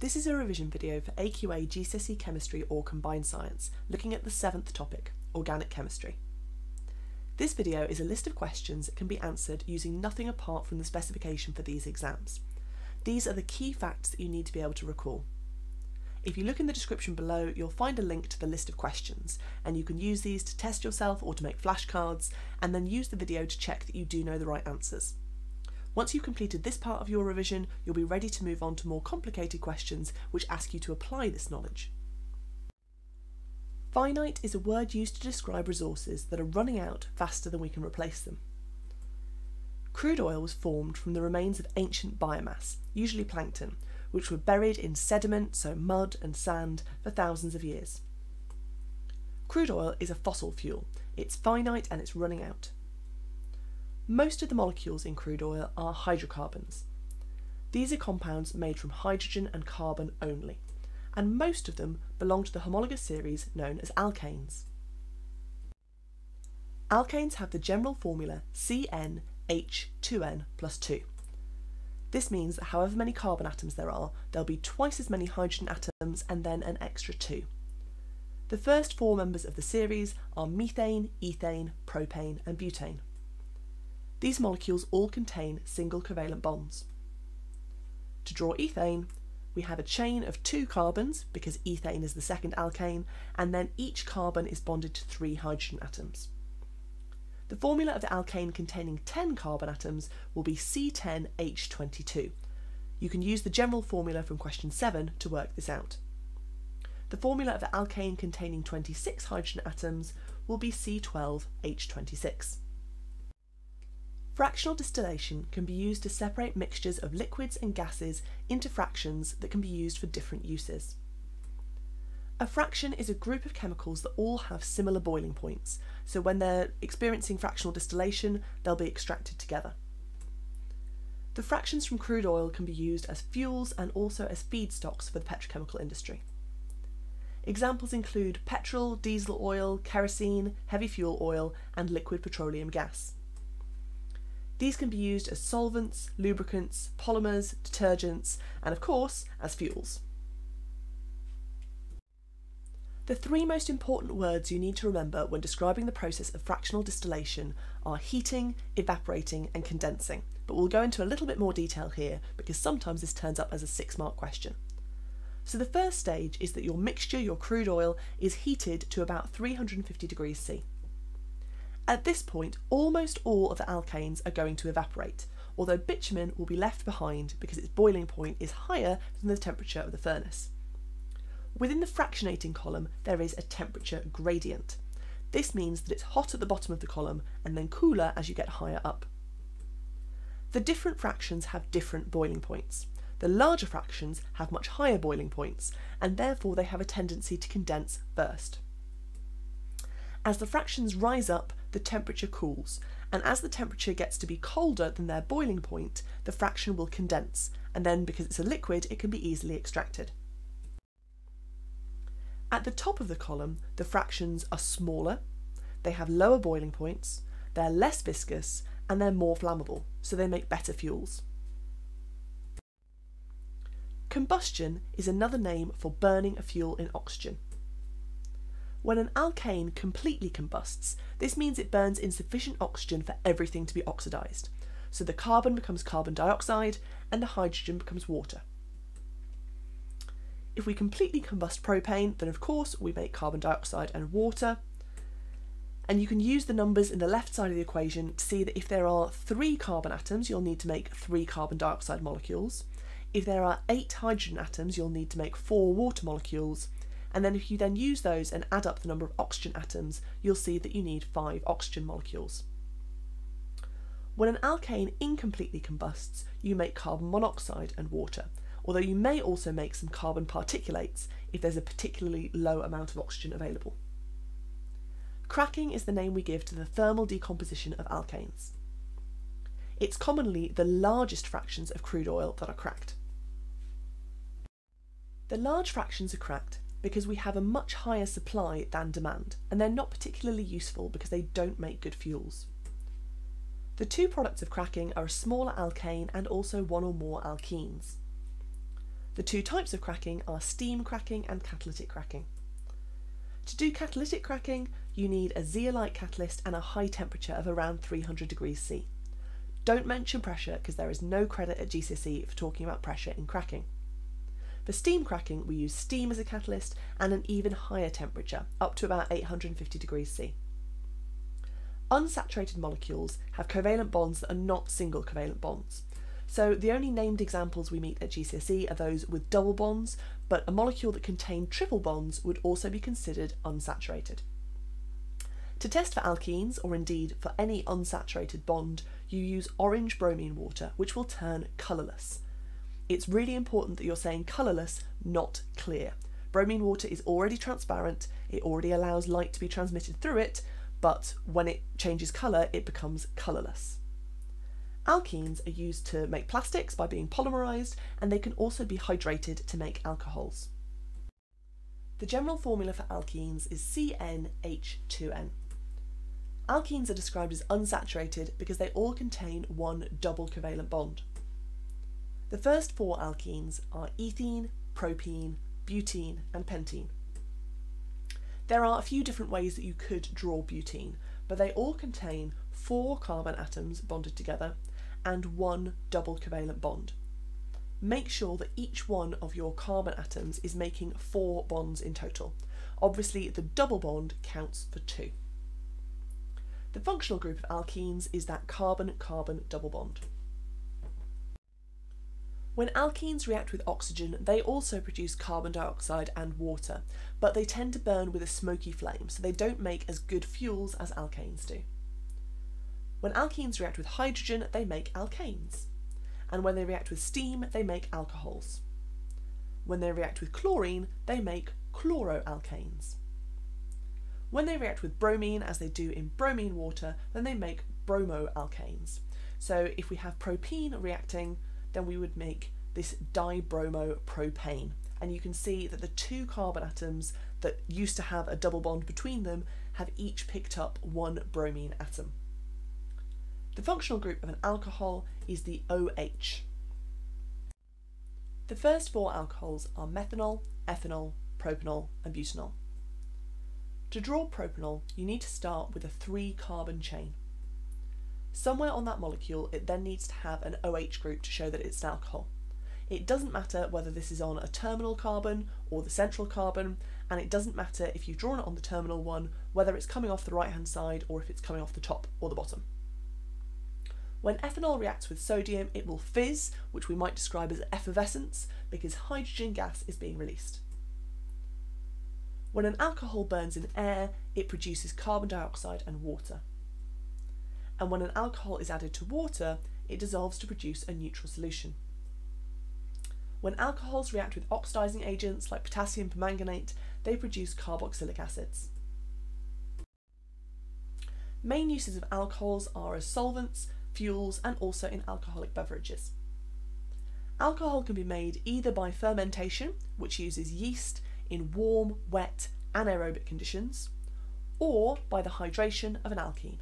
This is a revision video for AQA GCSE Chemistry or Combined Science, looking at the seventh topic, Organic Chemistry. This video is a list of questions that can be answered using nothing apart from the specification for these exams. These are the key facts that you need to be able to recall. If you look in the description below, you'll find a link to the list of questions, and you can use these to test yourself or to make flashcards, and then use the video to check that you do know the right answers. Once you've completed this part of your revision, you'll be ready to move on to more complicated questions which ask you to apply this knowledge. Finite is a word used to describe resources that are running out faster than we can replace them. Crude oil was formed from the remains of ancient biomass, usually plankton, which were buried in sediment, so mud and sand, for thousands of years. Crude oil is a fossil fuel. It's finite and it's running out. Most of the molecules in crude oil are hydrocarbons. These are compounds made from hydrogen and carbon only, and most of them belong to the homologous series known as alkanes. Alkanes have the general formula CnH2n plus 2. This means that however many carbon atoms there are, there'll be twice as many hydrogen atoms and then an extra 2. The first four members of the series are methane, ethane, propane and butane. These molecules all contain single covalent bonds. To draw ethane, we have a chain of two carbons, because ethane is the second alkane, and then each carbon is bonded to three hydrogen atoms. The formula of the alkane containing 10 carbon atoms will be C10H22. You can use the general formula from question 7 to work this out. The formula of the alkane containing 26 hydrogen atoms will be C12H26. Fractional distillation can be used to separate mixtures of liquids and gases into fractions that can be used for different uses. A fraction is a group of chemicals that all have similar boiling points, so when they're experiencing fractional distillation, they'll be extracted together. The fractions from crude oil can be used as fuels and also as feedstocks for the petrochemical industry. Examples include petrol, diesel oil, kerosene, heavy fuel oil, and liquid petroleum gas. These can be used as solvents, lubricants, polymers, detergents, and of course, as fuels. The three most important words you need to remember when describing the process of fractional distillation are heating, evaporating, and condensing, but we'll go into a little bit more detail here because sometimes this turns up as a six mark question. So the first stage is that your mixture, your crude oil, is heated to about 350 degrees C. At this point, almost all of the alkanes are going to evaporate, although bitumen will be left behind because its boiling point is higher than the temperature of the furnace. Within the fractionating column, there is a temperature gradient. This means that it's hot at the bottom of the column and then cooler as you get higher up. The different fractions have different boiling points. The larger fractions have much higher boiling points, and therefore they have a tendency to condense first. As the fractions rise up, the temperature cools, and as the temperature gets to be colder than their boiling point, the fraction will condense, and then because it's a liquid, it can be easily extracted. At the top of the column, the fractions are smaller, they have lower boiling points, they're less viscous, and they're more flammable, so they make better fuels. Combustion is another name for burning a fuel in oxygen. When an alkane completely combusts, this means it burns insufficient oxygen for everything to be oxidised. So the carbon becomes carbon dioxide and the hydrogen becomes water. If we completely combust propane, then of course we make carbon dioxide and water. And you can use the numbers in the left side of the equation to see that if there are three carbon atoms, you'll need to make three carbon dioxide molecules. If there are eight hydrogen atoms, you'll need to make four water molecules. And then if you then use those and add up the number of oxygen atoms, you'll see that you need five oxygen molecules. When an alkane incompletely combusts, you make carbon monoxide and water, although you may also make some carbon particulates if there's a particularly low amount of oxygen available. Cracking is the name we give to the thermal decomposition of alkanes. It's commonly the largest fractions of crude oil that are cracked. The large fractions are cracked because we have a much higher supply than demand, and they're not particularly useful because they don't make good fuels. The two products of cracking are a smaller alkane and also one or more alkenes. The two types of cracking are steam cracking and catalytic cracking. To do catalytic cracking, you need a zeolite catalyst and a high temperature of around 300 degrees C. Don't mention pressure because there is no credit at GCSE for talking about pressure in cracking. For steam cracking, we use steam as a catalyst and an even higher temperature, up to about 850 degrees C. Unsaturated molecules have covalent bonds that are not single covalent bonds. So the only named examples we meet at GCSE are those with double bonds, but a molecule that contained triple bonds would also be considered unsaturated. To test for alkenes, or indeed for any unsaturated bond, you use orange bromine water, which will turn colourless. It's really important that you're saying colourless, not clear. Bromine water is already transparent, it already allows light to be transmitted through it, but when it changes colour, it becomes colourless. Alkenes are used to make plastics by being polymerised, and they can also be hydrated to make alcohols. The general formula for alkenes is CnH2n. Alkenes are described as unsaturated because they all contain one double covalent bond. The first four alkenes are ethene, propene, butene, and pentene. There are a few different ways that you could draw butene, but they all contain four carbon atoms bonded together and one double covalent bond. Make sure that each one of your carbon atoms is making four bonds in total. Obviously, the double bond counts for two. The functional group of alkenes is that carbon-carbon double bond. When alkenes react with oxygen, they also produce carbon dioxide and water, but they tend to burn with a smoky flame, so they don't make as good fuels as alkanes do. When alkenes react with hydrogen, they make alkanes. And when they react with steam, they make alcohols. When they react with chlorine, they make chloroalkanes. When they react with bromine, as they do in bromine water, then they make bromoalkanes. So if we have propene reacting then we would make this dibromopropane. And you can see that the two carbon atoms that used to have a double bond between them have each picked up one bromine atom. The functional group of an alcohol is the OH. The first four alcohols are methanol, ethanol, propanol and butanol. To draw propanol, you need to start with a three carbon chain. Somewhere on that molecule, it then needs to have an OH group to show that it's an alcohol. It doesn't matter whether this is on a terminal carbon or the central carbon, and it doesn't matter if you've drawn it on the terminal one, whether it's coming off the right hand side or if it's coming off the top or the bottom. When ethanol reacts with sodium, it will fizz, which we might describe as effervescence, because hydrogen gas is being released. When an alcohol burns in air, it produces carbon dioxide and water and when an alcohol is added to water, it dissolves to produce a neutral solution. When alcohols react with oxidizing agents like potassium permanganate, they produce carboxylic acids. Main uses of alcohols are as solvents, fuels, and also in alcoholic beverages. Alcohol can be made either by fermentation, which uses yeast in warm, wet, anaerobic conditions, or by the hydration of an alkene.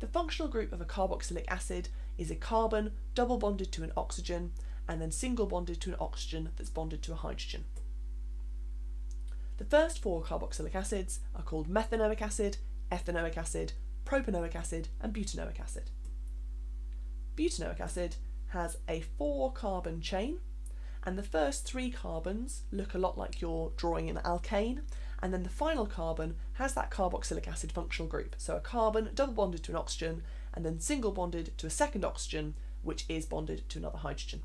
The functional group of a carboxylic acid is a carbon double bonded to an oxygen and then single bonded to an oxygen that's bonded to a hydrogen. The first four carboxylic acids are called methanoic acid, ethanoic acid, propanoic acid, and butanoic acid. Butanoic acid has a four carbon chain, and the first three carbons look a lot like you're drawing an alkane, and then the final carbon has that carboxylic acid functional group. So a carbon double bonded to an oxygen and then single bonded to a second oxygen, which is bonded to another hydrogen.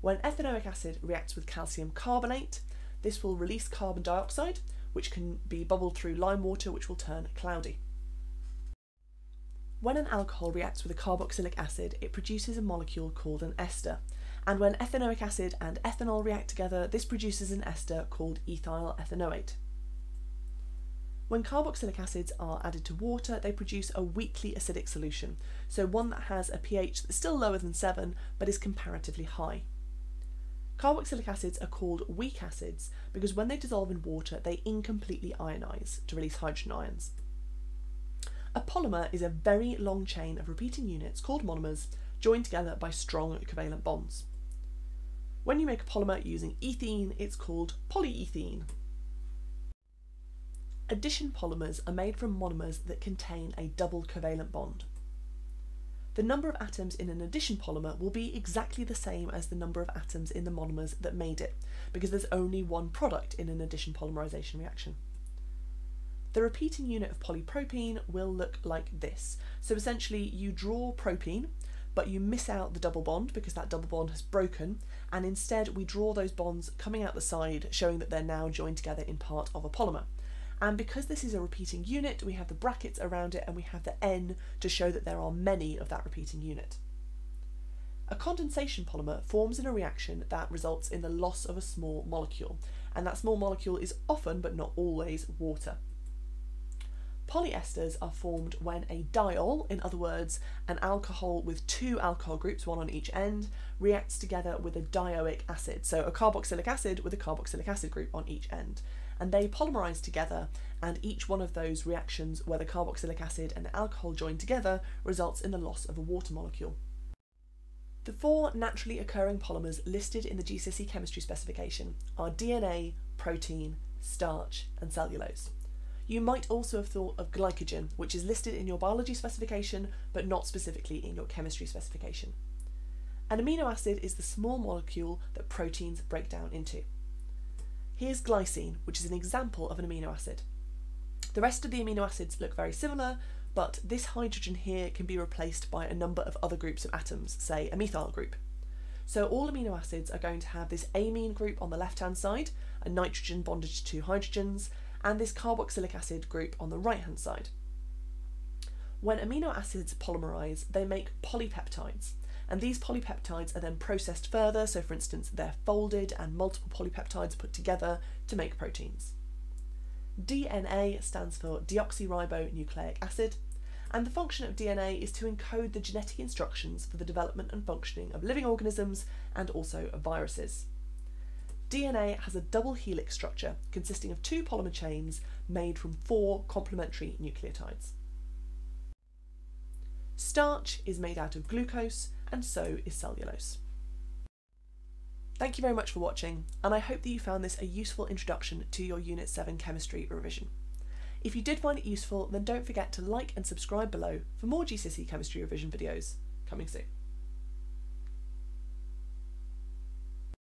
When ethanoic acid reacts with calcium carbonate, this will release carbon dioxide, which can be bubbled through lime water, which will turn cloudy. When an alcohol reacts with a carboxylic acid, it produces a molecule called an ester, and when ethanoic acid and ethanol react together, this produces an ester called ethyl ethanoate. When carboxylic acids are added to water, they produce a weakly acidic solution, so one that has a pH that's still lower than 7 but is comparatively high. Carboxylic acids are called weak acids because when they dissolve in water, they incompletely ionize to release hydrogen ions. A polymer is a very long chain of repeating units called monomers joined together by strong covalent bonds. When you make a polymer using ethene, it's called polyethene. Addition polymers are made from monomers that contain a double covalent bond. The number of atoms in an addition polymer will be exactly the same as the number of atoms in the monomers that made it, because there's only one product in an addition polymerization reaction. The repeating unit of polypropene will look like this. So essentially you draw propene, but you miss out the double bond because that double bond has broken, and instead we draw those bonds coming out the side, showing that they're now joined together in part of a polymer. And because this is a repeating unit, we have the brackets around it and we have the N to show that there are many of that repeating unit. A condensation polymer forms in a reaction that results in the loss of a small molecule, and that small molecule is often, but not always, water. Polyesters are formed when a diol, in other words, an alcohol with two alcohol groups, one on each end, reacts together with a dioic acid, so a carboxylic acid with a carboxylic acid group on each end. And they polymerize together, and each one of those reactions where the carboxylic acid and the alcohol join together results in the loss of a water molecule. The four naturally occurring polymers listed in the GCSE chemistry specification are DNA, protein, starch, and cellulose. You might also have thought of glycogen, which is listed in your biology specification but not specifically in your chemistry specification. An amino acid is the small molecule that proteins break down into. Here's glycine, which is an example of an amino acid. The rest of the amino acids look very similar, but this hydrogen here can be replaced by a number of other groups of atoms, say a methyl group. So all amino acids are going to have this amine group on the left hand side, a nitrogen bonded to two hydrogens, and this carboxylic acid group on the right hand side. When amino acids polymerize, they make polypeptides, and these polypeptides are then processed further, so for instance, they're folded and multiple polypeptides put together to make proteins. DNA stands for deoxyribonucleic acid, and the function of DNA is to encode the genetic instructions for the development and functioning of living organisms and also of viruses. DNA has a double helix structure consisting of two polymer chains made from four complementary nucleotides. Starch is made out of glucose and so is cellulose. Thank you very much for watching and I hope that you found this a useful introduction to your Unit 7 chemistry revision. If you did find it useful then don't forget to like and subscribe below for more GCSE chemistry revision videos coming soon.